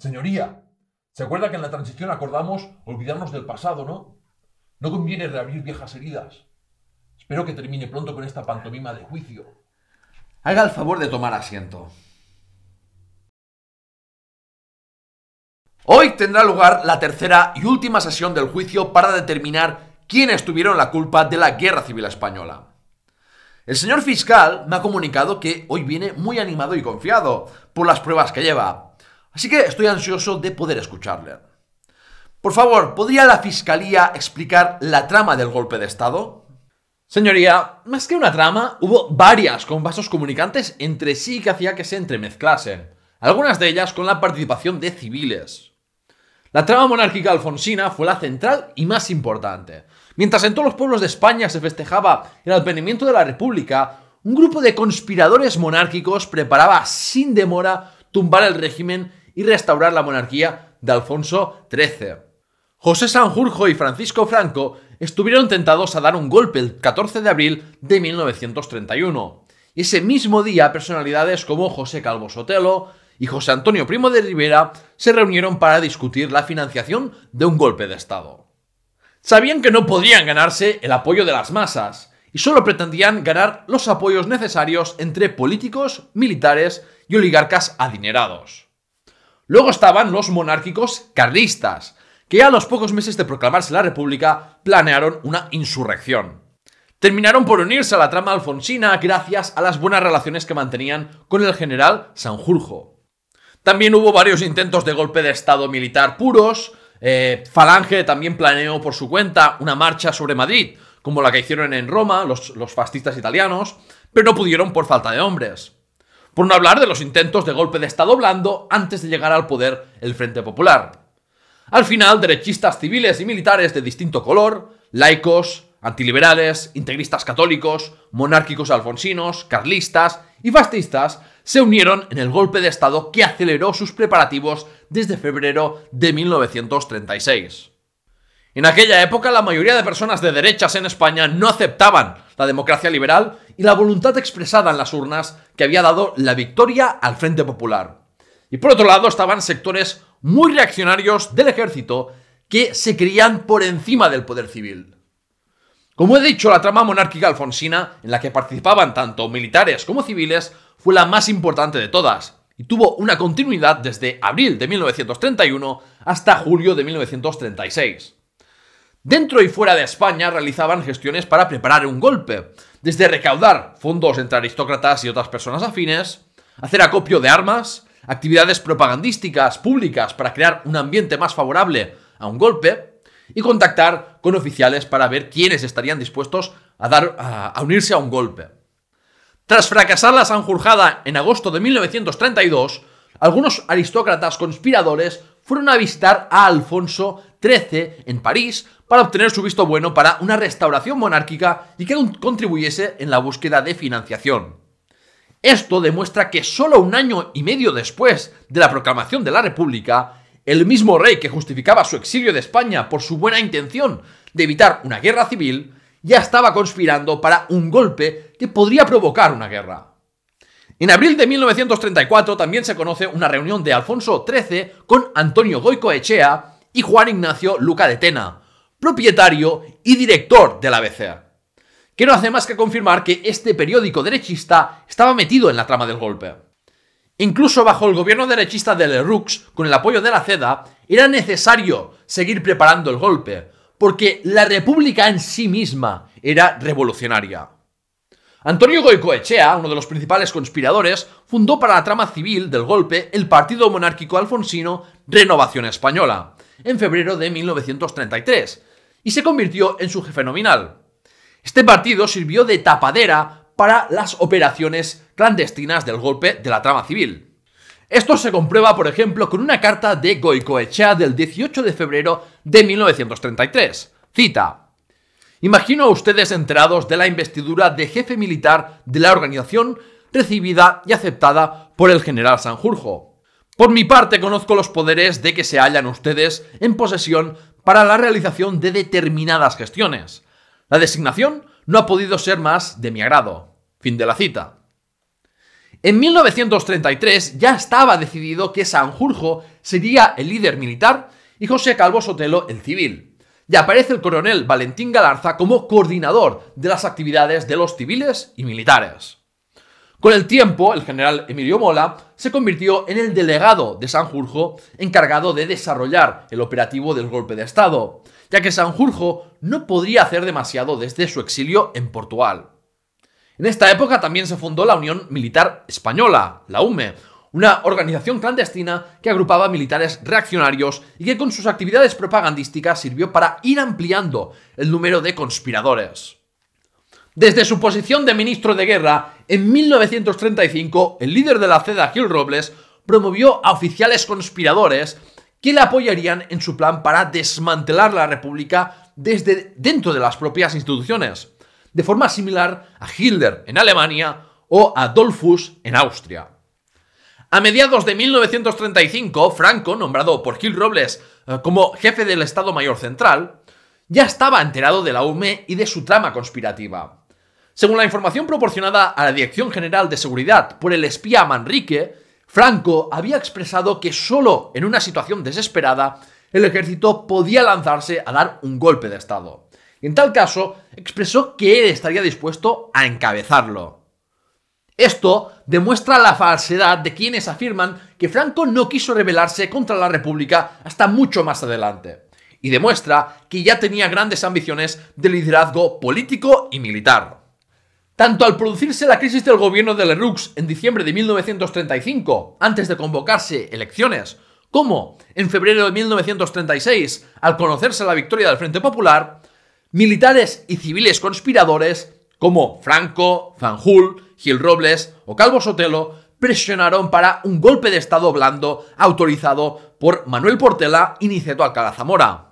Señoría, ¿se acuerda que en la transición acordamos olvidarnos del pasado, no? No conviene reabrir viejas heridas. Espero que termine pronto con esta pantomima de juicio. Haga el favor de tomar asiento. Hoy tendrá lugar la tercera y última sesión del juicio para determinar quiénes tuvieron la culpa de la Guerra Civil Española. El señor fiscal me ha comunicado que hoy viene muy animado y confiado por las pruebas que lleva, así que estoy ansioso de poder escucharle. Por favor, ¿podría la fiscalía explicar la trama del golpe de Estado? Señoría, más que una trama, hubo varias con vasos comunicantes entre sí que hacía que se entremezclasen, algunas de ellas con la participación de civiles. La trama monárquica alfonsina fue la central y más importante. Mientras en todos los pueblos de España se festejaba el advenimiento de la República, un grupo de conspiradores monárquicos preparaba sin demora tumbar el régimen y restaurar la monarquía de Alfonso XIII. José Sanjurjo y Francisco Franco estuvieron tentados a dar un golpe el 14 de abril de 1931. Y ese mismo día personalidades como José Calvo Sotelo, y José Antonio Primo de Rivera se reunieron para discutir la financiación de un golpe de Estado. Sabían que no podían ganarse el apoyo de las masas, y solo pretendían ganar los apoyos necesarios entre políticos, militares y oligarcas adinerados. Luego estaban los monárquicos carlistas, que a los pocos meses de proclamarse la República planearon una insurrección. Terminaron por unirse a la trama alfonsina gracias a las buenas relaciones que mantenían con el general Sanjurjo. También hubo varios intentos de golpe de Estado militar puros. Eh, Falange también planeó por su cuenta una marcha sobre Madrid, como la que hicieron en Roma los, los fascistas italianos, pero no pudieron por falta de hombres. Por no hablar de los intentos de golpe de Estado blando antes de llegar al poder el Frente Popular. Al final, derechistas civiles y militares de distinto color, laicos, antiliberales, integristas católicos, monárquicos alfonsinos, carlistas y fascistas se unieron en el golpe de Estado que aceleró sus preparativos desde febrero de 1936. En aquella época la mayoría de personas de derechas en España no aceptaban la democracia liberal y la voluntad expresada en las urnas que había dado la victoria al Frente Popular. Y por otro lado estaban sectores muy reaccionarios del ejército que se creían por encima del poder civil. Como he dicho, la trama monárquica alfonsina, en la que participaban tanto militares como civiles, fue la más importante de todas, y tuvo una continuidad desde abril de 1931 hasta julio de 1936. Dentro y fuera de España realizaban gestiones para preparar un golpe, desde recaudar fondos entre aristócratas y otras personas afines, hacer acopio de armas, actividades propagandísticas públicas para crear un ambiente más favorable a un golpe, y contactar con oficiales para ver quiénes estarían dispuestos a, dar, a unirse a un golpe. Tras fracasar la Sanjurjada en agosto de 1932, algunos aristócratas conspiradores fueron a visitar a Alfonso XIII en París para obtener su visto bueno para una restauración monárquica y que contribuyese en la búsqueda de financiación. Esto demuestra que solo un año y medio después de la proclamación de la República, el mismo rey que justificaba su exilio de España por su buena intención de evitar una guerra civil, ya estaba conspirando para un golpe que podría provocar una guerra. En abril de 1934 también se conoce una reunión de Alfonso XIII con Antonio Goicoechea y Juan Ignacio Luca de Tena, propietario y director de la BCA, que no hace más que confirmar que este periódico derechista estaba metido en la trama del golpe. Incluso bajo el gobierno derechista de Leroux, con el apoyo de la CEDA, era necesario seguir preparando el golpe, porque la república en sí misma era revolucionaria. Antonio Goicoechea, uno de los principales conspiradores, fundó para la trama civil del golpe el partido monárquico alfonsino Renovación Española, en febrero de 1933, y se convirtió en su jefe nominal. Este partido sirvió de tapadera para las operaciones clandestinas del golpe de la trama civil. Esto se comprueba, por ejemplo, con una carta de Goicoechea del 18 de febrero de 1933. Cita. Imagino a ustedes enterados de la investidura de jefe militar de la organización recibida y aceptada por el general Sanjurjo. Por mi parte conozco los poderes de que se hallan ustedes en posesión para la realización de determinadas gestiones. La designación no ha podido ser más de mi agrado. Fin de la cita. En 1933 ya estaba decidido que Sanjurjo sería el líder militar y José Calvo Sotelo el civil. Y aparece el coronel Valentín Galarza como coordinador de las actividades de los civiles y militares. Con el tiempo, el general Emilio Mola se convirtió en el delegado de Sanjurjo encargado de desarrollar el operativo del golpe de Estado, ya que Sanjurjo no podría hacer demasiado desde su exilio en Portugal. En esta época también se fundó la Unión Militar Española, la UME, una organización clandestina que agrupaba militares reaccionarios y que con sus actividades propagandísticas sirvió para ir ampliando el número de conspiradores. Desde su posición de ministro de guerra, en 1935, el líder de la CEDA, Gil Robles, promovió a oficiales conspiradores que le apoyarían en su plan para desmantelar la República desde dentro de las propias instituciones, de forma similar a Hitler en Alemania o a Dollfuss en Austria. A mediados de 1935, Franco, nombrado por Gil Robles eh, como jefe del Estado Mayor Central, ya estaba enterado de la UME y de su trama conspirativa. Según la información proporcionada a la Dirección General de Seguridad por el espía Manrique, Franco había expresado que solo en una situación desesperada el ejército podía lanzarse a dar un golpe de Estado. Y en tal caso, expresó que él estaría dispuesto a encabezarlo. Esto demuestra la falsedad de quienes afirman que Franco no quiso rebelarse contra la República hasta mucho más adelante, y demuestra que ya tenía grandes ambiciones de liderazgo político y militar. Tanto al producirse la crisis del gobierno de Leroux en diciembre de 1935, antes de convocarse elecciones, como en febrero de 1936, al conocerse la victoria del Frente Popular, militares y civiles conspiradores como Franco, Fanjul, Gil Robles o Calvo Sotelo presionaron para un golpe de Estado blando autorizado por Manuel Portela y Niceto Alcalá Zamora.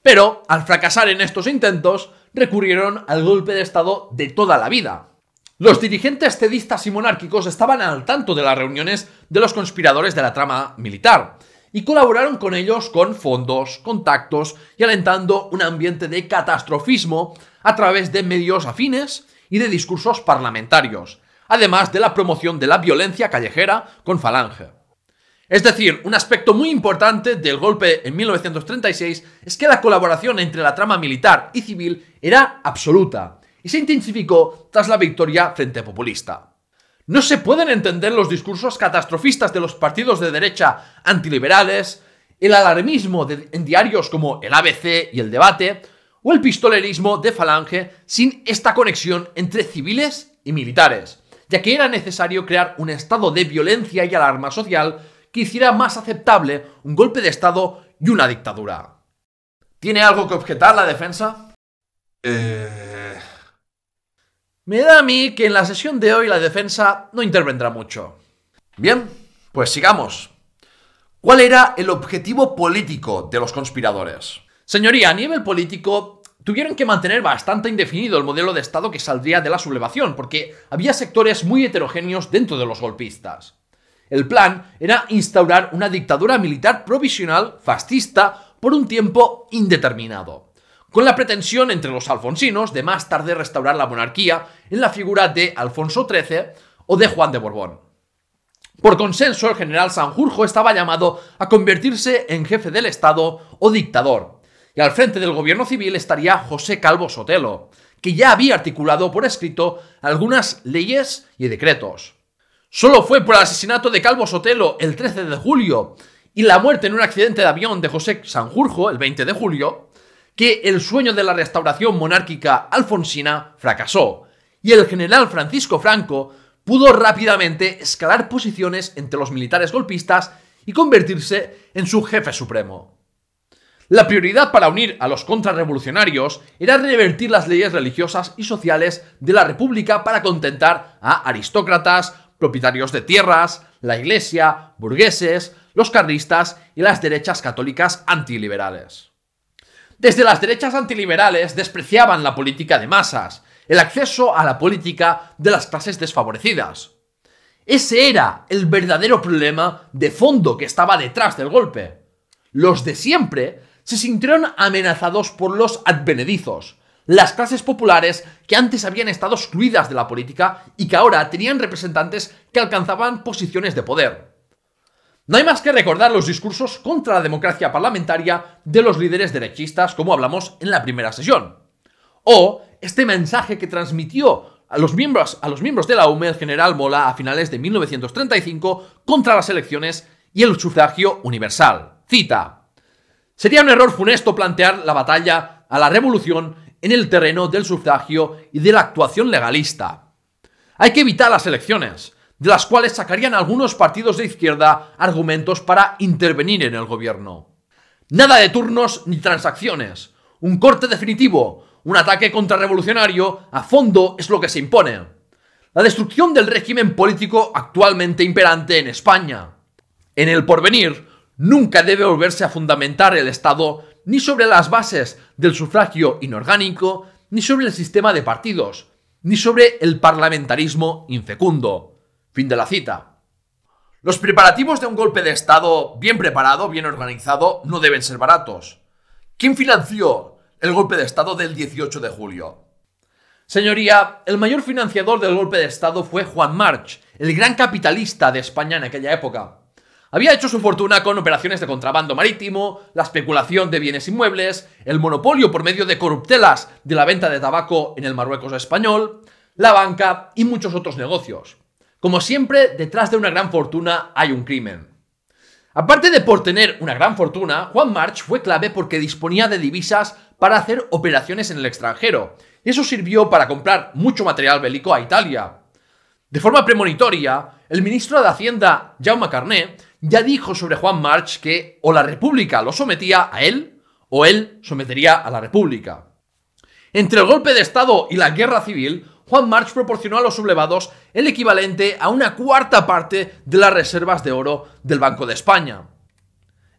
Pero, al fracasar en estos intentos, recurrieron al golpe de Estado de toda la vida. Los dirigentes cedistas y monárquicos estaban al tanto de las reuniones de los conspiradores de la trama militar y colaboraron con ellos con fondos, contactos y alentando un ambiente de catastrofismo a través de medios afines y de discursos parlamentarios, además de la promoción de la violencia callejera con Falange. Es decir, un aspecto muy importante del golpe en 1936 es que la colaboración entre la trama militar y civil era absoluta y se intensificó tras la victoria frente populista. No se pueden entender los discursos catastrofistas de los partidos de derecha antiliberales, el alarmismo en diarios como el ABC y el debate, o el pistolerismo de Falange sin esta conexión entre civiles y militares, ya que era necesario crear un estado de violencia y alarma social que hiciera más aceptable un golpe de Estado y una dictadura. ¿Tiene algo que objetar la defensa? Eh... Me da a mí que en la sesión de hoy la defensa no intervendrá mucho. Bien, pues sigamos. ¿Cuál era el objetivo político de los conspiradores? Señoría, a nivel político, tuvieron que mantener bastante indefinido el modelo de Estado que saldría de la sublevación, porque había sectores muy heterogéneos dentro de los golpistas. El plan era instaurar una dictadura militar provisional fascista por un tiempo indeterminado, con la pretensión entre los alfonsinos de más tarde restaurar la monarquía en la figura de Alfonso XIII o de Juan de Borbón. Por consenso, el general Sanjurjo estaba llamado a convertirse en jefe del Estado o dictador, y al frente del gobierno civil estaría José Calvo Sotelo, que ya había articulado por escrito algunas leyes y decretos. Solo fue por el asesinato de Calvo Sotelo el 13 de julio y la muerte en un accidente de avión de José Sanjurjo el 20 de julio que el sueño de la restauración monárquica alfonsina fracasó y el general Francisco Franco pudo rápidamente escalar posiciones entre los militares golpistas y convertirse en su jefe supremo. La prioridad para unir a los contrarrevolucionarios era revertir las leyes religiosas y sociales de la República para contentar a aristócratas, propietarios de tierras, la iglesia, burgueses, los carlistas y las derechas católicas antiliberales. Desde las derechas antiliberales despreciaban la política de masas, el acceso a la política de las clases desfavorecidas. Ese era el verdadero problema de fondo que estaba detrás del golpe. Los de siempre se sintieron amenazados por los advenedizos, las clases populares que antes habían estado excluidas de la política y que ahora tenían representantes que alcanzaban posiciones de poder. No hay más que recordar los discursos contra la democracia parlamentaria de los líderes derechistas, como hablamos en la primera sesión. O este mensaje que transmitió a los miembros, a los miembros de la UME el general Mola a finales de 1935 contra las elecciones y el sufragio universal. Cita. Sería un error funesto plantear la batalla a la revolución en el terreno del sufragio y de la actuación legalista. Hay que evitar las elecciones, de las cuales sacarían algunos partidos de izquierda argumentos para intervenir en el gobierno. Nada de turnos ni transacciones. Un corte definitivo, un ataque contrarrevolucionario a fondo es lo que se impone. La destrucción del régimen político actualmente imperante en España. En el porvenir, nunca debe volverse a fundamentar el Estado ni sobre las bases del sufragio inorgánico, ni sobre el sistema de partidos, ni sobre el parlamentarismo infecundo. Fin de la cita. Los preparativos de un golpe de Estado bien preparado, bien organizado, no deben ser baratos. ¿Quién financió el golpe de Estado del 18 de julio? Señoría, el mayor financiador del golpe de Estado fue Juan March, el gran capitalista de España en aquella época. Había hecho su fortuna con operaciones de contrabando marítimo, la especulación de bienes inmuebles, el monopolio por medio de corruptelas de la venta de tabaco en el Marruecos español, la banca y muchos otros negocios. Como siempre, detrás de una gran fortuna hay un crimen. Aparte de por tener una gran fortuna, Juan March fue clave porque disponía de divisas para hacer operaciones en el extranjero, y eso sirvió para comprar mucho material bélico a Italia. De forma premonitoria, el ministro de Hacienda, Jaume Carné, ya dijo sobre Juan March que o la República lo sometía a él, o él sometería a la República. Entre el golpe de Estado y la guerra civil, Juan March proporcionó a los sublevados el equivalente a una cuarta parte de las reservas de oro del Banco de España.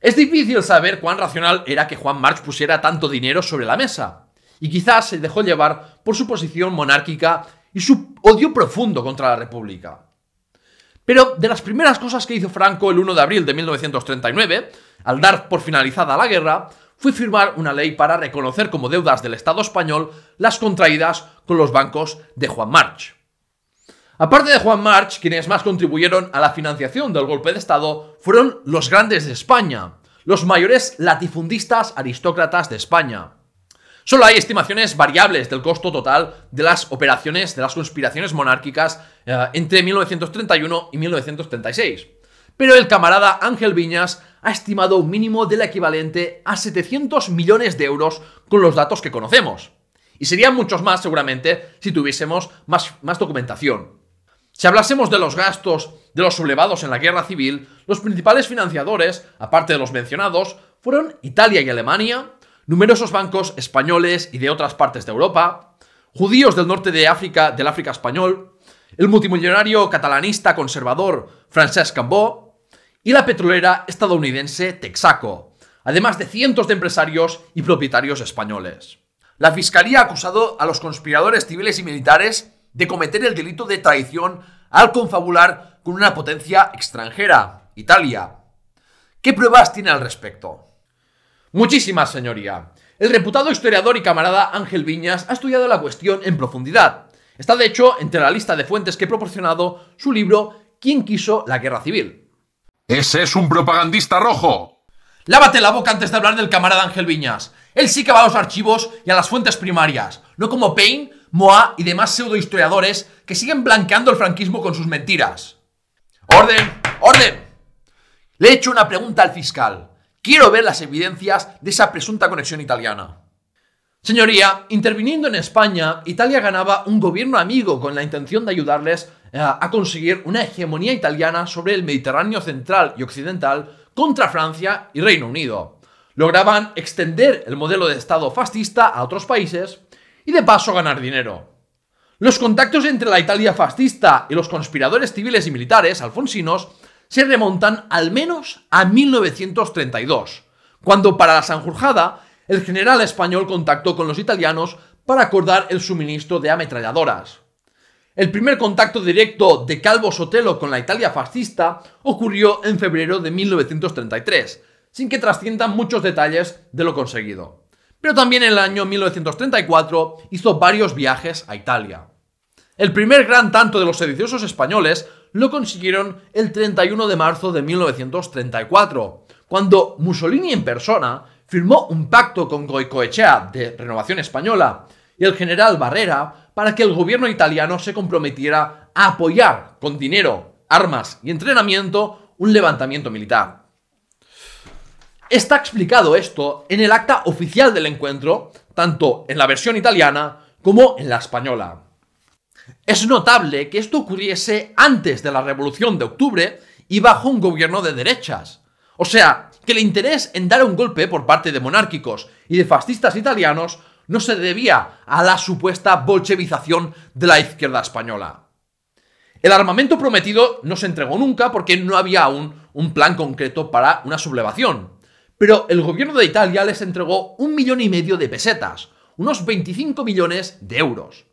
Es difícil saber cuán racional era que Juan March pusiera tanto dinero sobre la mesa, y quizás se dejó llevar por su posición monárquica y su odio profundo contra la República. Pero de las primeras cosas que hizo Franco el 1 de abril de 1939, al dar por finalizada la guerra, fue firmar una ley para reconocer como deudas del Estado español las contraídas con los bancos de Juan March. Aparte de Juan March, quienes más contribuyeron a la financiación del golpe de Estado fueron los grandes de España, los mayores latifundistas aristócratas de España. Solo hay estimaciones variables del costo total de las operaciones de las conspiraciones monárquicas eh, entre 1931 y 1936. Pero el camarada Ángel Viñas ha estimado un mínimo del equivalente a 700 millones de euros con los datos que conocemos. Y serían muchos más seguramente si tuviésemos más, más documentación. Si hablásemos de los gastos de los sublevados en la guerra civil, los principales financiadores, aparte de los mencionados, fueron Italia y Alemania, numerosos bancos españoles y de otras partes de Europa, judíos del norte de África, del África español, el multimillonario catalanista conservador Francesc Cambó, y la petrolera estadounidense Texaco, además de cientos de empresarios y propietarios españoles. La Fiscalía ha acusado a los conspiradores civiles y militares de cometer el delito de traición al confabular con una potencia extranjera, Italia. ¿Qué pruebas tiene al respecto? Muchísimas, señoría. El reputado historiador y camarada Ángel Viñas ha estudiado la cuestión en profundidad. Está de hecho entre la lista de fuentes que he proporcionado su libro ¿Quién quiso la guerra civil? Ese es un propagandista rojo. Lávate la boca antes de hablar del camarada Ángel Viñas. Él sí que va a los archivos y a las fuentes primarias, no como Payne, Moa y demás pseudohistoriadores que siguen blanqueando el franquismo con sus mentiras. ¡Orden! ¡Orden! Le he hecho una pregunta al fiscal. Quiero ver las evidencias de esa presunta conexión italiana. Señoría, interviniendo en España, Italia ganaba un gobierno amigo con la intención de ayudarles eh, a conseguir una hegemonía italiana sobre el Mediterráneo central y occidental contra Francia y Reino Unido. Lograban extender el modelo de Estado fascista a otros países y de paso ganar dinero. Los contactos entre la Italia fascista y los conspiradores civiles y militares alfonsinos se remontan al menos a 1932, cuando para la Sanjurjada el general español contactó con los italianos para acordar el suministro de ametralladoras. El primer contacto directo de Calvo Sotelo con la Italia fascista ocurrió en febrero de 1933, sin que trasciendan muchos detalles de lo conseguido. pero también en el año 1934 hizo varios viajes a Italia. El primer gran tanto de los sediciosos españoles lo consiguieron el 31 de marzo de 1934, cuando Mussolini en persona firmó un pacto con Goicoechea de Renovación Española y el general Barrera para que el gobierno italiano se comprometiera a apoyar con dinero, armas y entrenamiento un levantamiento militar. Está explicado esto en el acta oficial del encuentro, tanto en la versión italiana como en la española. Es notable que esto ocurriese antes de la Revolución de Octubre y bajo un gobierno de derechas. O sea, que el interés en dar un golpe por parte de monárquicos y de fascistas italianos no se debía a la supuesta bolchevización de la izquierda española. El armamento prometido no se entregó nunca porque no había aún un plan concreto para una sublevación pero el gobierno de Italia les entregó un millón y medio de pesetas, unos 25 millones de euros.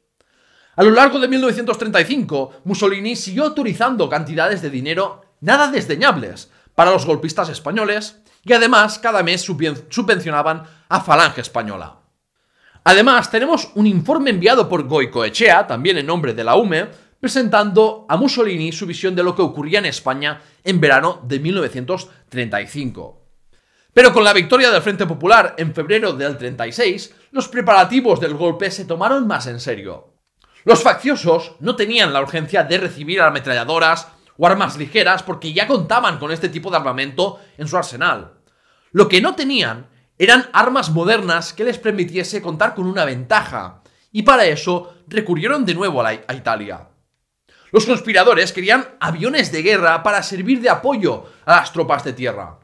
A lo largo de 1935, Mussolini siguió autorizando cantidades de dinero nada desdeñables para los golpistas españoles y además cada mes subvencionaban a Falange Española. Además, tenemos un informe enviado por Goicoechea, también en nombre de la UME, presentando a Mussolini su visión de lo que ocurría en España en verano de 1935. Pero con la victoria del Frente Popular en febrero del 36, los preparativos del golpe se tomaron más en serio. Los facciosos no tenían la urgencia de recibir ametralladoras o armas ligeras porque ya contaban con este tipo de armamento en su arsenal. Lo que no tenían eran armas modernas que les permitiese contar con una ventaja, y para eso recurrieron de nuevo a, a Italia. Los conspiradores querían aviones de guerra para servir de apoyo a las tropas de tierra.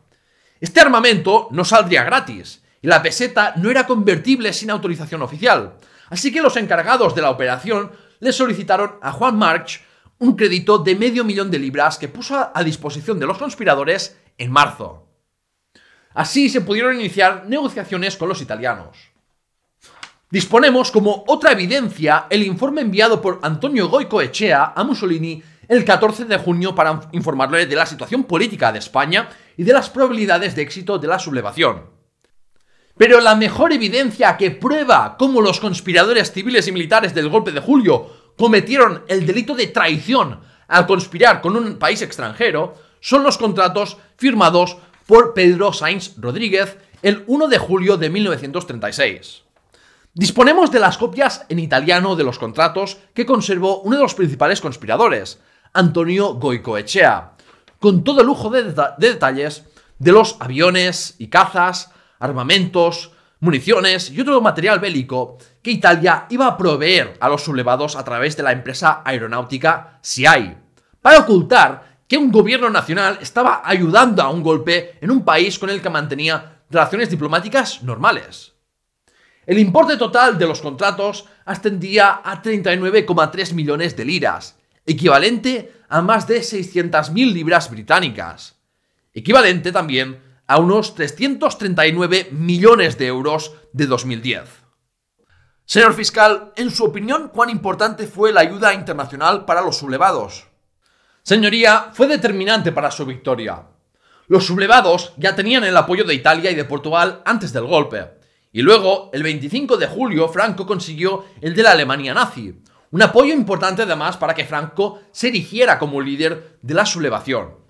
Este armamento no saldría gratis, y la peseta no era convertible sin autorización oficial, así que los encargados de la operación le solicitaron a Juan March un crédito de medio millón de libras que puso a disposición de los conspiradores en marzo. Así se pudieron iniciar negociaciones con los italianos. Disponemos como otra evidencia el informe enviado por Antonio Goicoechea a Mussolini el 14 de junio para informarle de la situación política de España y de las probabilidades de éxito de la sublevación. Pero la mejor evidencia que prueba cómo los conspiradores civiles y militares del golpe de julio cometieron el delito de traición al conspirar con un país extranjero son los contratos firmados por Pedro Sainz Rodríguez el 1 de julio de 1936. Disponemos de las copias en italiano de los contratos que conservó uno de los principales conspiradores, Antonio Goicoechea, con todo lujo de, detalles de los aviones y cazas, armamentos, municiones y otro material bélico que Italia iba a proveer a los sublevados a través de la empresa aeronáutica SIAI, para ocultar que un gobierno nacional estaba ayudando a un golpe en un país con el que mantenía relaciones diplomáticas normales. El importe total de los contratos ascendía a 39,3 millones de liras, equivalente a más de 600.000 libras británicas, equivalente también a unos 339 millones de euros de 2010. Señor fiscal, en su opinión, ¿cuán importante fue la ayuda internacional para los sublevados? Señoría, fue determinante para su victoria. Los sublevados ya tenían el apoyo de Italia y de Portugal antes del golpe, y luego, el 25 de julio, Franco consiguió el de la Alemania nazi, un apoyo importante además para que Franco se erigiera como líder de la sublevación.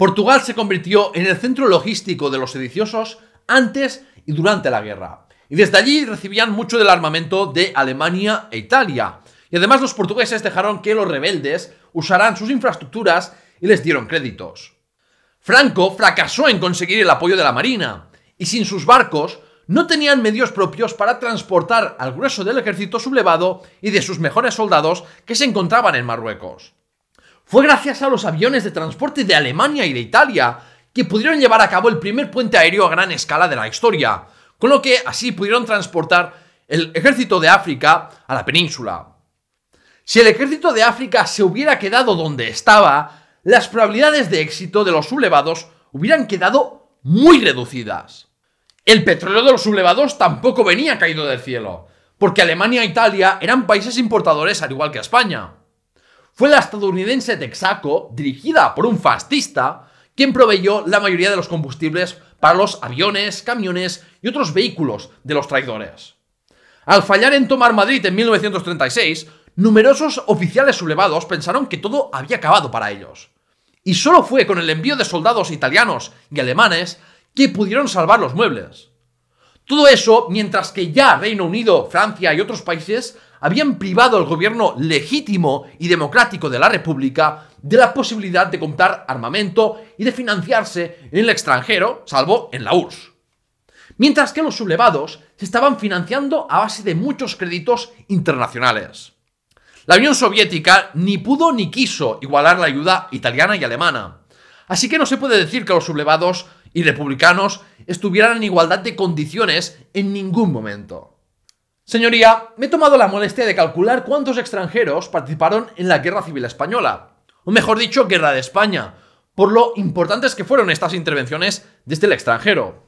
Portugal se convirtió en el centro logístico de los sediciosos antes y durante la guerra. Y desde allí recibían mucho del armamento de Alemania e Italia. Y además los portugueses dejaron que los rebeldes usaran sus infraestructuras y les dieron créditos. Franco fracasó en conseguir el apoyo de la Marina, y sin sus barcos no tenían medios propios para transportar al grueso del ejército sublevado y de sus mejores soldados que se encontraban en Marruecos. Fue gracias a los aviones de transporte de Alemania y de Italia que pudieron llevar a cabo el primer puente aéreo a gran escala de la historia, con lo que así pudieron transportar el ejército de África a la península. Si el ejército de África se hubiera quedado donde estaba, las probabilidades de éxito de los sublevados hubieran quedado muy reducidas. El petróleo de los sublevados tampoco venía caído del cielo, porque Alemania e Italia eran países importadores al igual que España. Fue la estadounidense Texaco, dirigida por un fascista, quien proveyó la mayoría de los combustibles para los aviones, camiones y otros vehículos de los traidores. Al fallar en tomar Madrid en 1936, numerosos oficiales sublevados pensaron que todo había acabado para ellos. Y solo fue con el envío de soldados italianos y alemanes que pudieron salvar los muebles. Todo eso mientras que ya Reino Unido, Francia y otros países habían privado al gobierno legítimo y democrático de la República de la posibilidad de comprar armamento y de financiarse en el extranjero, salvo en la URSS. Mientras que los sublevados se estaban financiando a base de muchos créditos internacionales. La Unión Soviética ni pudo ni quiso igualar la ayuda italiana y alemana. Así que no se puede decir que los sublevados y republicanos estuvieran en igualdad de condiciones en ningún momento. Señoría, me he tomado la molestia de calcular cuántos extranjeros participaron en la Guerra Civil Española, o mejor dicho, Guerra de España, por lo importantes que fueron estas intervenciones desde el extranjero.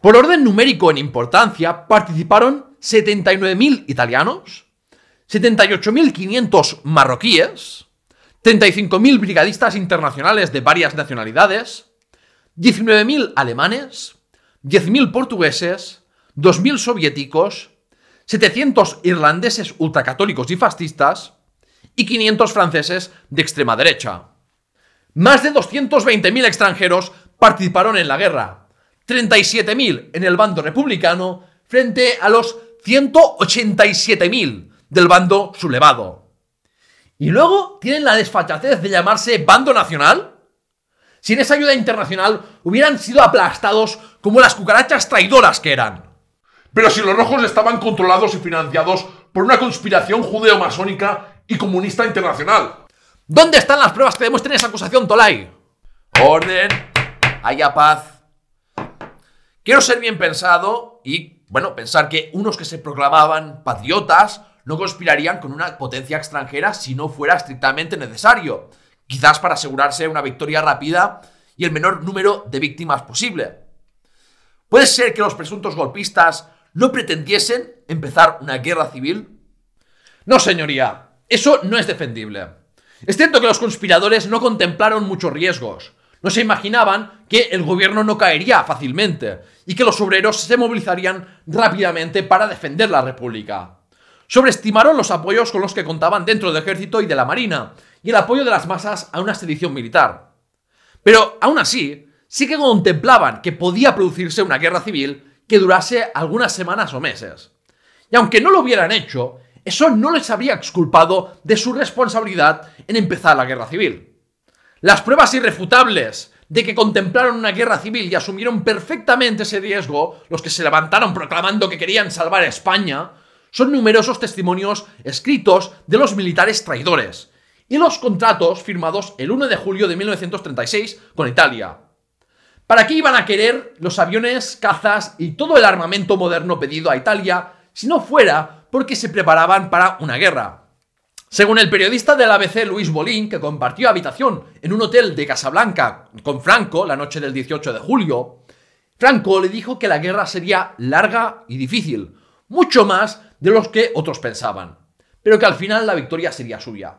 Por orden numérico en importancia, participaron 79.000 italianos, 78.500 marroquíes, 35.000 brigadistas internacionales de varias nacionalidades, 19.000 alemanes, 10.000 portugueses, 2.000 soviéticos, 700 irlandeses ultracatólicos y fascistas y 500 franceses de extrema derecha. Más de 220.000 extranjeros participaron en la guerra, 37.000 en el bando republicano frente a los 187.000 del bando sublevado. Y luego tienen la desfachatez de llamarse bando nacional sin esa ayuda internacional hubieran sido aplastados como las cucarachas traidoras que eran. Pero si los rojos estaban controlados y financiados por una conspiración judeo-masónica y comunista internacional. ¿Dónde están las pruebas que demuestren esa acusación, Tolai? Orden, haya paz. Quiero ser bien pensado y, bueno, pensar que unos que se proclamaban patriotas no conspirarían con una potencia extranjera si no fuera estrictamente necesario quizás para asegurarse una victoria rápida y el menor número de víctimas posible. ¿Puede ser que los presuntos golpistas no pretendiesen empezar una guerra civil? No, señoría, eso no es defendible. Es cierto que los conspiradores no contemplaron muchos riesgos. No se imaginaban que el gobierno no caería fácilmente y que los obreros se movilizarían rápidamente para defender la república. Sobreestimaron los apoyos con los que contaban dentro del ejército y de la marina y el apoyo de las masas a una sedición militar. Pero, aún así, sí que contemplaban que podía producirse una guerra civil que durase algunas semanas o meses. Y aunque no lo hubieran hecho, eso no les habría exculpado de su responsabilidad en empezar la guerra civil. Las pruebas irrefutables de que contemplaron una guerra civil y asumieron perfectamente ese riesgo, los que se levantaron proclamando que querían salvar a España, son numerosos testimonios escritos de los militares traidores, y los contratos firmados el 1 de julio de 1936 con Italia. ¿Para qué iban a querer los aviones, cazas y todo el armamento moderno pedido a Italia si no fuera porque se preparaban para una guerra? Según el periodista del ABC Luis Bolín, que compartió habitación en un hotel de Casablanca con Franco la noche del 18 de julio, Franco le dijo que la guerra sería larga y difícil, mucho más de los que otros pensaban, pero que al final la victoria sería suya.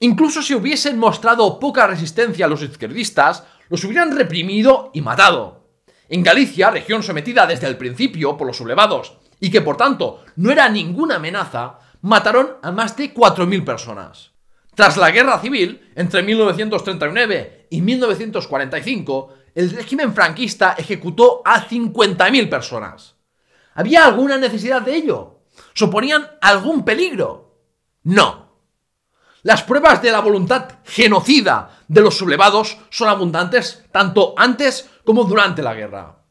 Incluso si hubiesen mostrado poca resistencia a los izquierdistas, los hubieran reprimido y matado. En Galicia, región sometida desde el principio por los sublevados, y que por tanto no era ninguna amenaza, mataron a más de 4.000 personas. Tras la guerra civil, entre 1939 y 1945, el régimen franquista ejecutó a 50.000 personas. ¿Había alguna necesidad de ello? ¿Suponían algún peligro? No. Las pruebas de la voluntad genocida de los sublevados son abundantes tanto antes como durante la guerra.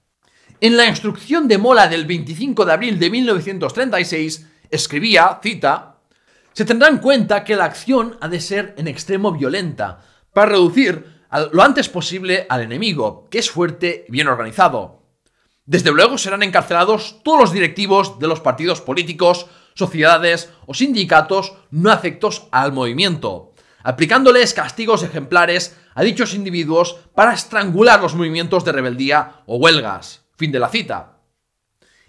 En la instrucción de Mola del 25 de abril de 1936 escribía, cita, se tendrá en cuenta que la acción ha de ser en extremo violenta para reducir lo antes posible al enemigo, que es fuerte y bien organizado. Desde luego serán encarcelados todos los directivos de los partidos políticos, sociedades o sindicatos no afectos al movimiento, aplicándoles castigos ejemplares a dichos individuos para estrangular los movimientos de rebeldía o huelgas. Fin de la cita.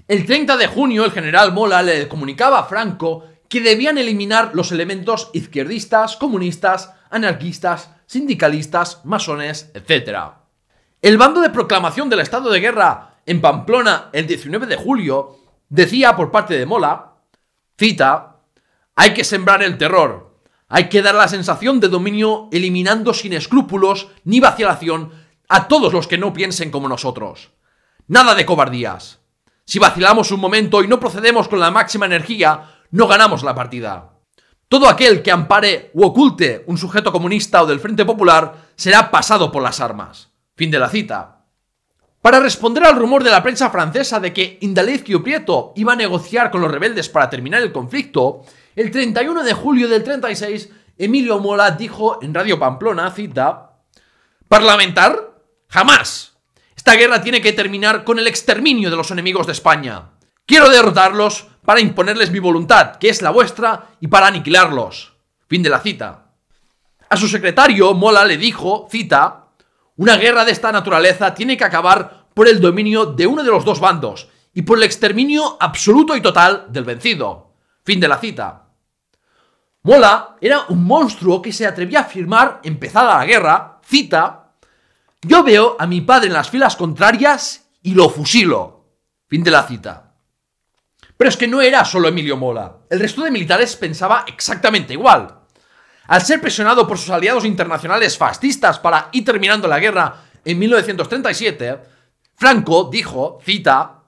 El 30 de junio el general Mola le comunicaba a Franco que debían eliminar los elementos izquierdistas, comunistas, anarquistas, sindicalistas, masones, etc. El bando de proclamación del estado de guerra en Pamplona el 19 de julio decía por parte de Mola, cita, hay que sembrar el terror, hay que dar la sensación de dominio eliminando sin escrúpulos ni vacilación a todos los que no piensen como nosotros. Nada de cobardías. Si vacilamos un momento y no procedemos con la máxima energía, no ganamos la partida. Todo aquel que ampare u oculte un sujeto comunista o del Frente Popular será pasado por las armas. Fin de la cita. Para responder al rumor de la prensa francesa de que Indalecio Prieto iba a negociar con los rebeldes para terminar el conflicto, el 31 de julio del 36, Emilio Mola dijo en Radio Pamplona, cita, ¿Parlamentar? Jamás. Esta guerra tiene que terminar con el exterminio de los enemigos de España. Quiero derrotarlos para imponerles mi voluntad, que es la vuestra, y para aniquilarlos. Fin de la cita. A su secretario, Mola le dijo, cita, una guerra de esta naturaleza tiene que acabar por el dominio de uno de los dos bandos y por el exterminio absoluto y total del vencido. Fin de la cita. Mola era un monstruo que se atrevía a afirmar, empezada la guerra, cita, yo veo a mi padre en las filas contrarias y lo fusilo. Fin de la cita. Pero es que no era solo Emilio Mola. El resto de militares pensaba exactamente igual. Al ser presionado por sus aliados internacionales fascistas para ir terminando la guerra en 1937, Franco dijo, cita,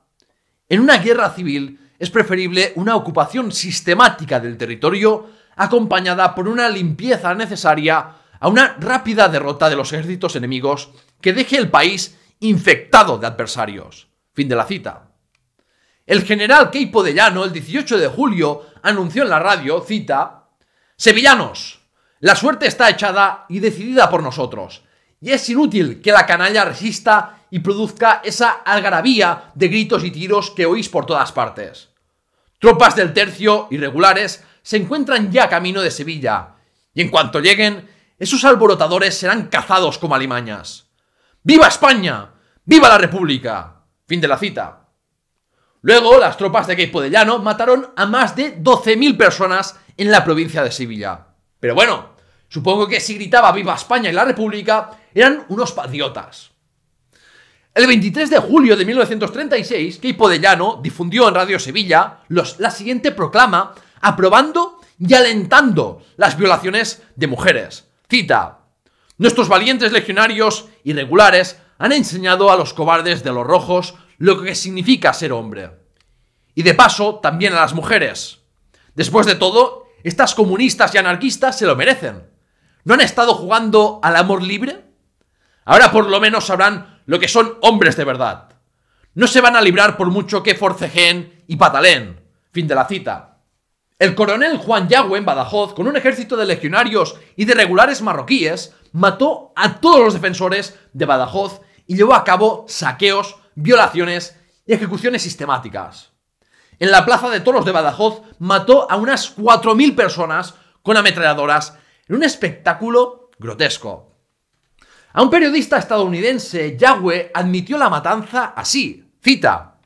en una guerra civil es preferible una ocupación sistemática del territorio acompañada por una limpieza necesaria a una rápida derrota de los ejércitos enemigos que deje el país infectado de adversarios. Fin de la cita. El general Keipo de Llano, el 18 de julio, anunció en la radio, cita, Sevillanos, la suerte está echada y decidida por nosotros. Y es inútil que la canalla resista y produzca esa algarabía de gritos y tiros que oís por todas partes. Tropas del tercio irregulares se encuentran ya camino de Sevilla, y en cuanto lleguen, esos alborotadores serán cazados como alimañas. ¡Viva España! ¡Viva la República! Fin de la cita. Luego, las tropas de Queipo de Llano mataron a más de 12.000 personas en la provincia de Sevilla. Pero bueno, Supongo que si gritaba Viva España y la República, eran unos patriotas. El 23 de julio de 1936, Keipo de Llano difundió en Radio Sevilla la siguiente proclama aprobando y alentando las violaciones de mujeres. Cita, Nuestros valientes legionarios irregulares han enseñado a los cobardes de los rojos lo que significa ser hombre. Y de paso, también a las mujeres. Después de todo, estas comunistas y anarquistas se lo merecen. ¿No han estado jugando al amor libre? Ahora por lo menos sabrán lo que son hombres de verdad. No se van a librar por mucho que forcejeen y patalen. Fin de la cita. El coronel Juan Yagüe en Badajoz, con un ejército de legionarios y de regulares marroquíes, mató a todos los defensores de Badajoz y llevó a cabo saqueos, violaciones y ejecuciones sistemáticas. En la plaza de toros de Badajoz mató a unas 4.000 personas con ametralladoras en un espectáculo grotesco. A un periodista estadounidense, Yahweh admitió la matanza así. Cita.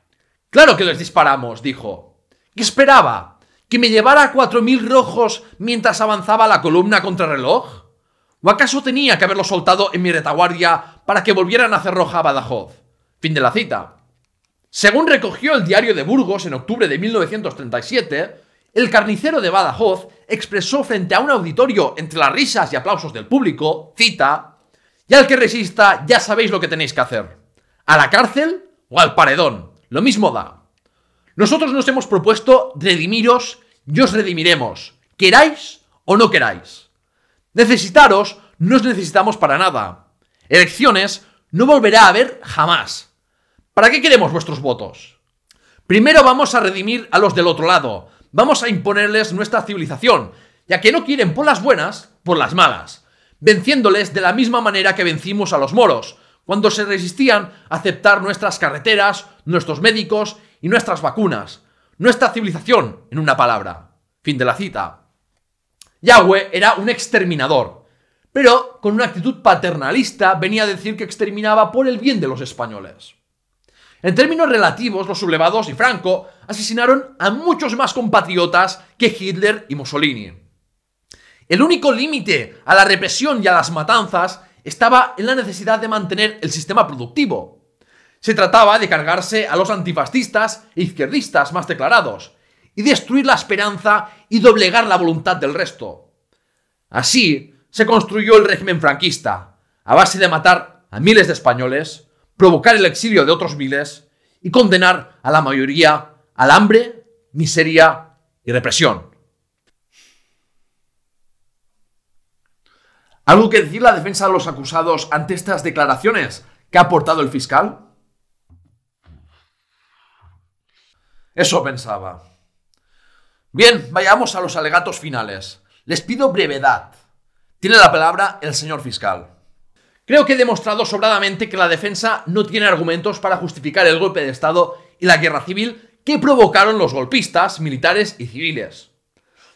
Claro que les disparamos, dijo. ¿Qué esperaba? ¿Que me llevara cuatro mil rojos mientras avanzaba la columna contrarreloj? ¿O acaso tenía que haberlo soltado en mi retaguardia para que volvieran a hacer roja a Badajoz? Fin de la cita. Según recogió el diario de Burgos en octubre de 1937, el carnicero de Badajoz expresó frente a un auditorio entre las risas y aplausos del público, cita, y al que resista ya sabéis lo que tenéis que hacer. A la cárcel o al paredón. Lo mismo da. Nosotros nos hemos propuesto redimiros y os redimiremos, queráis o no queráis. Necesitaros no os necesitamos para nada. Elecciones no volverá a haber jamás. ¿Para qué queremos vuestros votos? Primero vamos a redimir a los del otro lado, vamos a imponerles nuestra civilización, ya que no quieren por las buenas, por las malas, venciéndoles de la misma manera que vencimos a los moros, cuando se resistían a aceptar nuestras carreteras, nuestros médicos y nuestras vacunas. Nuestra civilización, en una palabra. Fin de la cita. Yahweh era un exterminador, pero con una actitud paternalista venía a decir que exterminaba por el bien de los españoles. En términos relativos, los sublevados y Franco asesinaron a muchos más compatriotas que Hitler y Mussolini. El único límite a la represión y a las matanzas estaba en la necesidad de mantener el sistema productivo. Se trataba de cargarse a los antifascistas e izquierdistas más declarados, y destruir la esperanza y doblegar la voluntad del resto. Así se construyó el régimen franquista, a base de matar a miles de españoles, provocar el exilio de otros miles y condenar a la mayoría al hambre, miseria y represión. ¿Algo que decir la defensa de los acusados ante estas declaraciones que ha aportado el fiscal? Eso pensaba. Bien, vayamos a los alegatos finales. Les pido brevedad. Tiene la palabra el señor fiscal. Creo que he demostrado sobradamente que la defensa no tiene argumentos para justificar el golpe de Estado y la guerra civil que provocaron los golpistas, militares y civiles.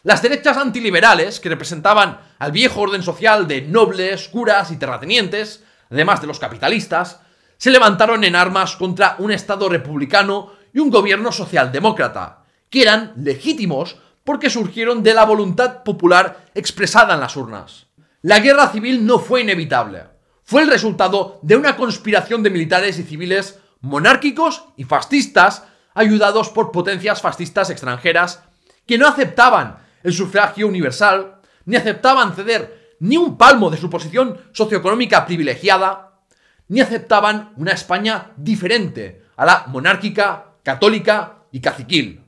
Las derechas antiliberales, que representaban al viejo orden social de nobles, curas y terratenientes, además de los capitalistas, se levantaron en armas contra un Estado republicano y un gobierno socialdemócrata, que eran legítimos porque surgieron de la voluntad popular expresada en las urnas. La guerra civil no fue inevitable, fue el resultado de una conspiración de militares y civiles monárquicos y fascistas ayudados por potencias fascistas extranjeras que no aceptaban el sufragio universal, ni aceptaban ceder ni un palmo de su posición socioeconómica privilegiada, ni aceptaban una España diferente a la monárquica, católica y caciquil.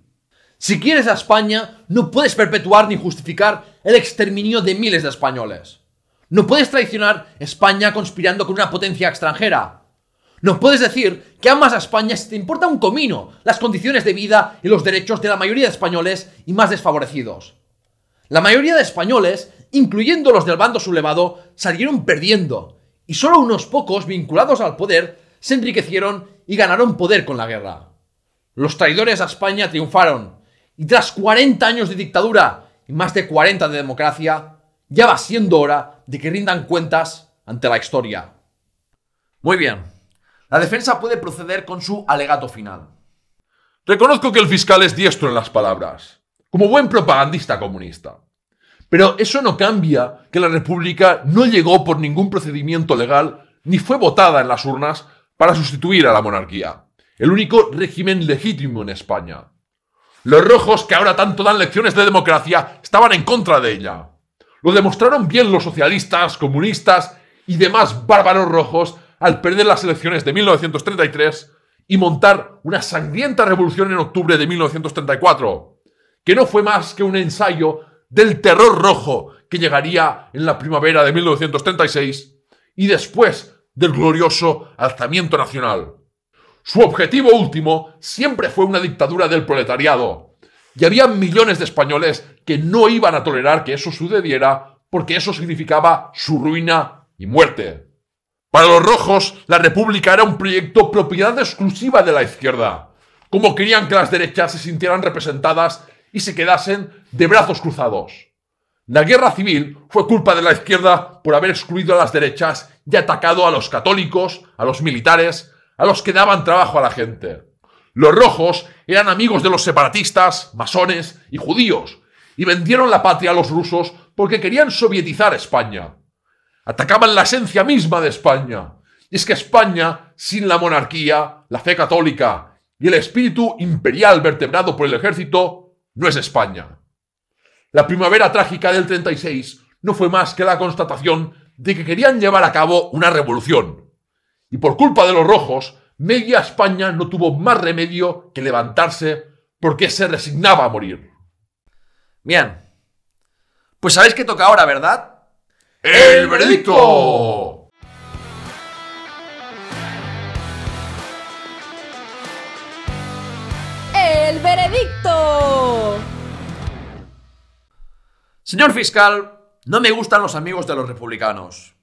Si quieres a España, no puedes perpetuar ni justificar el exterminio de miles de españoles. No puedes traicionar España conspirando con una potencia extranjera. No puedes decir que amas a España si te importa un comino las condiciones de vida y los derechos de la mayoría de españoles y más desfavorecidos. La mayoría de españoles, incluyendo los del bando sublevado, salieron perdiendo, y solo unos pocos vinculados al poder se enriquecieron y ganaron poder con la guerra. Los traidores a España triunfaron, y tras 40 años de dictadura y más de 40 de democracia, ya va siendo hora de que rindan cuentas ante la historia. Muy bien, la defensa puede proceder con su alegato final. Reconozco que el fiscal es diestro en las palabras como buen propagandista comunista. Pero eso no cambia que la República no llegó por ningún procedimiento legal ni fue votada en las urnas para sustituir a la monarquía, el único régimen legítimo en España. Los rojos, que ahora tanto dan lecciones de democracia, estaban en contra de ella. Lo demostraron bien los socialistas, comunistas y demás bárbaros rojos al perder las elecciones de 1933 y montar una sangrienta revolución en octubre de 1934 que no fue más que un ensayo del terror rojo que llegaría en la primavera de 1936 y después del glorioso alzamiento nacional. Su objetivo último siempre fue una dictadura del proletariado, y había millones de españoles que no iban a tolerar que eso sucediera porque eso significaba su ruina y muerte. Para los rojos, la República era un proyecto propiedad exclusiva de la izquierda. Como querían que las derechas se sintieran representadas y se quedasen de brazos cruzados. La guerra civil fue culpa de la izquierda por haber excluido a las derechas y atacado a los católicos, a los militares, a los que daban trabajo a la gente. Los rojos eran amigos de los separatistas, masones y judíos, y vendieron la patria a los rusos porque querían sovietizar España. Atacaban la esencia misma de España. Y es que España, sin la monarquía, la fe católica y el espíritu imperial vertebrado por el ejército, no es España. La primavera trágica del 36 no fue más que la constatación de que querían llevar a cabo una revolución. Y por culpa de los rojos, media España no tuvo más remedio que levantarse porque se resignaba a morir. Bien. Pues sabéis que toca ahora, ¿verdad? ¡El veredicto! ¡El veredicto! Señor fiscal, no me gustan los amigos de los republicanos.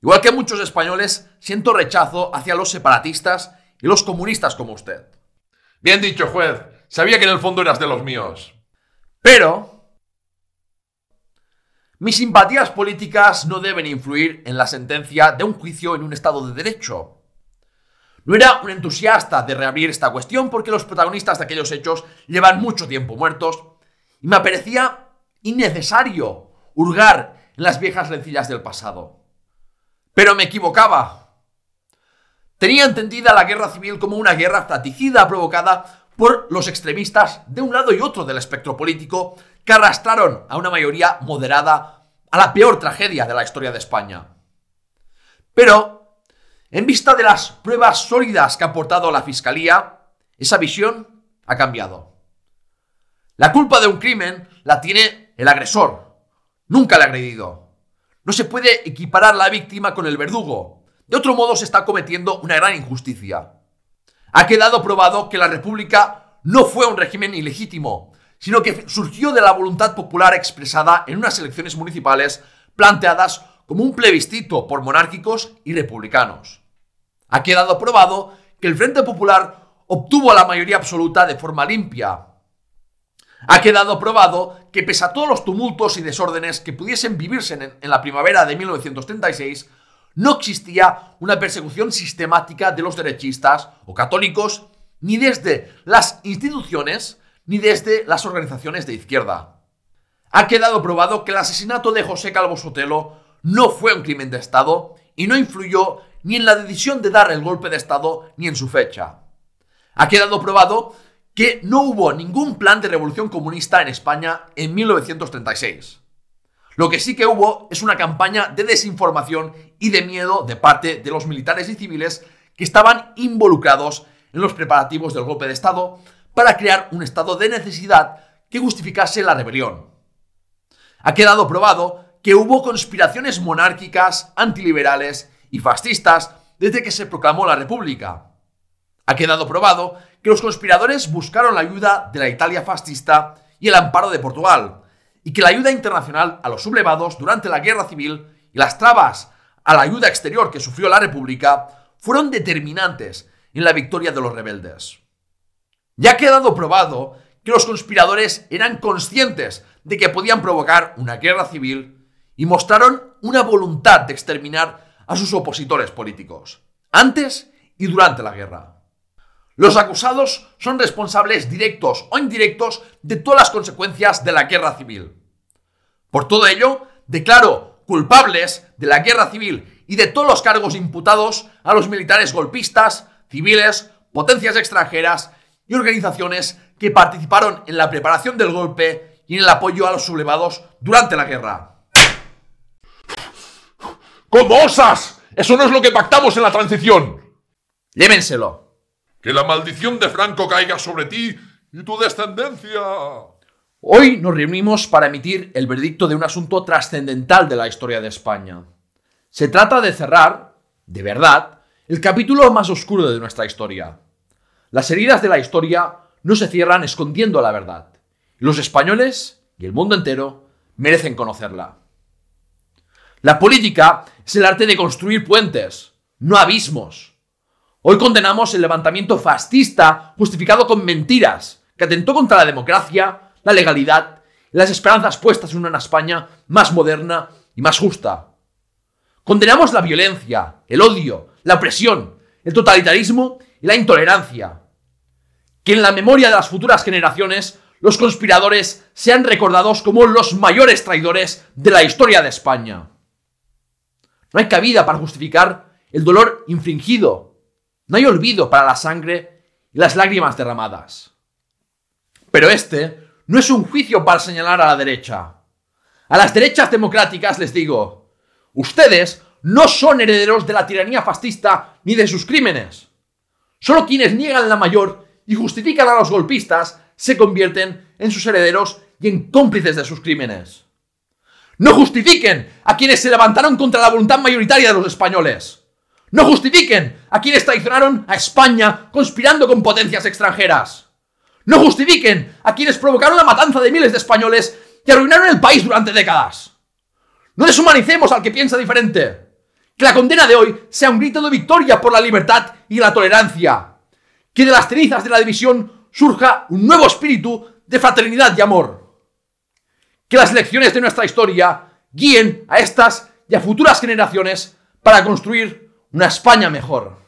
Igual que muchos españoles, siento rechazo hacia los separatistas y los comunistas como usted. Bien dicho, juez. Sabía que en el fondo eras de los míos. Pero... Mis simpatías políticas no deben influir en la sentencia de un juicio en un Estado de Derecho. No era un entusiasta de reabrir esta cuestión porque los protagonistas de aquellos hechos llevan mucho tiempo muertos y me parecía innecesario hurgar en las viejas rencillas del pasado. Pero me equivocaba. Tenía entendida la guerra civil como una guerra fratricida provocada por los extremistas de un lado y otro del espectro político que arrastraron a una mayoría moderada a la peor tragedia de la historia de España. Pero, en vista de las pruebas sólidas que ha aportado la Fiscalía, esa visión ha cambiado. La culpa de un crimen la tiene el agresor, nunca el agredido. No se puede equiparar la víctima con el verdugo. De otro modo se está cometiendo una gran injusticia. Ha quedado probado que la República no fue un régimen ilegítimo, sino que surgió de la voluntad popular expresada en unas elecciones municipales planteadas como un plebiscito por monárquicos y republicanos. Ha quedado probado que el Frente Popular obtuvo la mayoría absoluta de forma limpia. Ha quedado probado que pese a todos los tumultos y desórdenes que pudiesen vivirse en, la primavera de 1936, no existía una persecución sistemática de los derechistas o católicos ni desde las instituciones ni desde las organizaciones de izquierda. Ha quedado probado que el asesinato de José Calvo Sotelo no fue un crimen de Estado y no influyó ni en la decisión de dar el golpe de Estado ni en su fecha. Ha quedado probado que no hubo ningún plan de revolución comunista en España en 1936. Lo que sí que hubo es una campaña de desinformación y de miedo de parte de los militares y civiles que estaban involucrados en los preparativos del golpe de Estado para crear un estado de necesidad que justificase la rebelión. Ha quedado probado que hubo conspiraciones monárquicas, antiliberales y fascistas desde que se proclamó la República. Ha quedado probado que los conspiradores buscaron la ayuda de la Italia fascista y el amparo de Portugal, y que la ayuda internacional a los sublevados durante la guerra civil y las trabas a la ayuda exterior que sufrió la República fueron determinantes en la victoria de los rebeldes. Ya ha quedado probado que los conspiradores eran conscientes de que podían provocar una guerra civil y mostraron una voluntad de exterminar a sus opositores políticos, antes y durante la guerra. Los acusados son responsables directos o indirectos de todas las consecuencias de la guerra civil. Por todo ello, declaro culpables de la guerra civil y de todos los cargos imputados a los militares golpistas, civiles, potencias extranjeras y organizaciones que participaron en la preparación del golpe y en el apoyo a los sublevados durante la guerra. ¿Cómo osas? Eso no es lo que pactamos en la transición. Llévenselo. Que la maldición de Franco caiga sobre ti y tu descendencia. Hoy nos reunimos para emitir el veredicto de un asunto trascendental de la historia de España. Se trata de cerrar, de verdad, el capítulo más oscuro de nuestra historia. Las heridas de la historia no se cierran escondiendo la verdad. Los españoles y el mundo entero merecen conocerla. La política es el arte de construir puentes, no abismos. Hoy condenamos el levantamiento fascista justificado con mentiras, que atentó contra la democracia, la legalidad y las esperanzas puestas en una España más moderna y más justa. Condenamos la violencia, el odio, la opresión, el totalitarismo y la intolerancia. Que en la memoria de las futuras generaciones los conspiradores sean recordados como los mayores traidores de la historia de España. No hay cabida para justificar el dolor infringido no hay olvido para la sangre y las lágrimas derramadas. Pero este no es un juicio para señalar a la derecha. A las derechas democráticas les digo, ustedes no son herederos de la tiranía fascista ni de sus crímenes. Solo quienes niegan la mayor y justifican a los golpistas se convierten en sus herederos y en cómplices de sus crímenes. No justifiquen a quienes se levantaron contra la voluntad mayoritaria de los españoles. No justifiquen a quienes traicionaron a España conspirando con potencias extranjeras. No justifiquen a quienes provocaron la matanza de miles de españoles y arruinaron el país durante décadas. No deshumanicemos al que piensa diferente. Que la condena de hoy sea un grito de victoria por la libertad y la tolerancia. Que de las cenizas de la división surja un nuevo espíritu de fraternidad y amor. Que las lecciones de nuestra historia guíen a estas y a futuras generaciones para construir una España mejor.